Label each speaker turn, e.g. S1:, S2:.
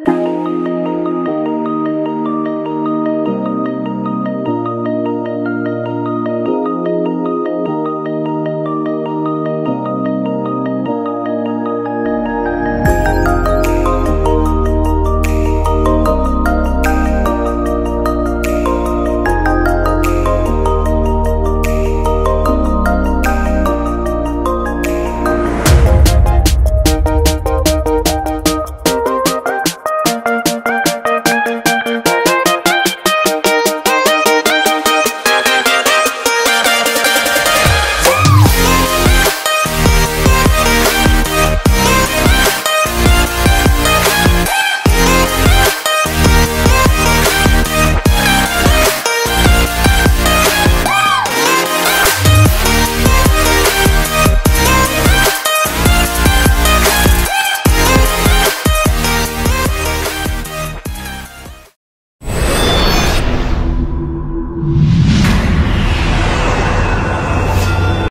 S1: you.